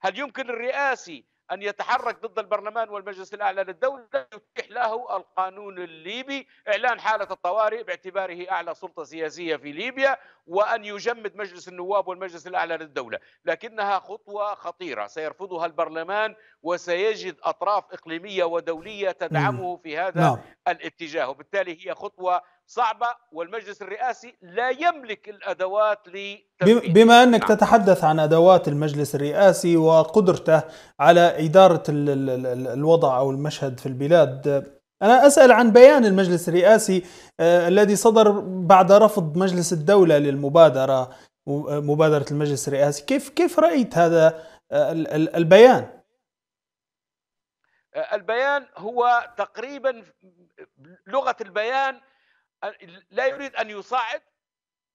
هل يمكن الرئاسي أن يتحرك ضد البرلمان والمجلس الأعلى للدولة يتيح له القانون الليبي؟ إعلان حالة الطوارئ باعتباره أعلى سلطة سياسية في ليبيا وأن يجمد مجلس النواب والمجلس الأعلى للدولة. لكنها خطوة خطيرة. سيرفضها البرلمان وسيجد أطراف إقليمية ودولية تدعمه في هذا نعم. الاتجاه. وبالتالي هي خطوة صعبة والمجلس الرئاسي لا يملك الأدوات بما أنك نعم. تتحدث عن أدوات المجلس الرئاسي وقدرته على إدارة الوضع أو المشهد في البلاد أنا أسأل عن بيان المجلس الرئاسي آه الذي صدر بعد رفض مجلس الدولة للمبادرة مبادرة المجلس الرئاسي كيف كيف رأيت هذا آه البيان؟ آه، البيان هو تقريبا لغة البيان لا يريد أن يصعد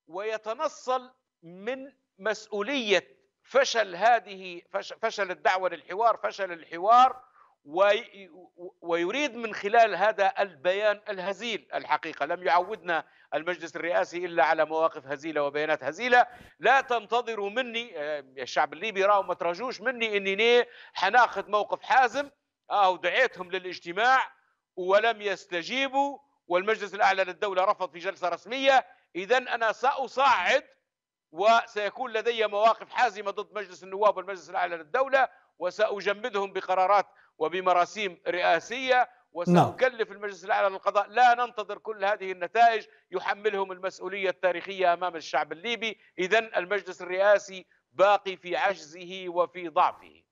ويتنصل من مسؤولية فشل هذه فشل الدعوة للحوار فشل الحوار ويريد من خلال هذا البيان الهزيل الحقيقة. لم يعودنا المجلس الرئاسي إلا على مواقف هزيلة وبيانات هزيلة. لا تنتظروا مني آه، الشعب الليبي راهو ما ترجوش مني إني حناخذ موقف حازم. أو دعيتهم للاجتماع ولم يستجيبوا. والمجلس الأعلى للدولة رفض في جلسة رسمية. إذا أنا سأصعد وسيكون لدي مواقف حازمة ضد مجلس النواب والمجلس الأعلى للدولة وسأجمدهم بقرارات وبمراسيم رئاسية وسأكلف نعم. المجلس الأعلى للقضاء. لا ننتظر كل هذه النتائج يحملهم المسؤولية التاريخية أمام الشعب الليبي. إذا المجلس الرئاسي باقي في عجزه وفي ضعفه.